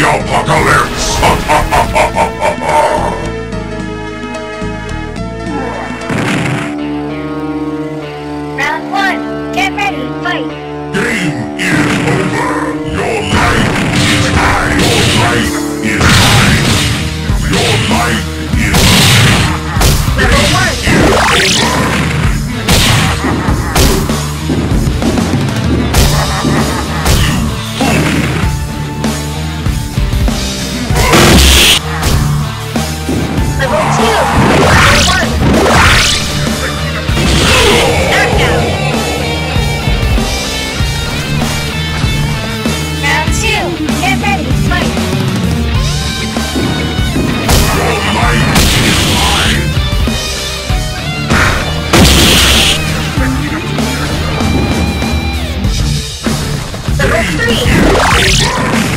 the apocalypse! Round one, get ready, fight! Game is over! Your life is mine! Your life is mine! Your life is mine! Game over! Ready!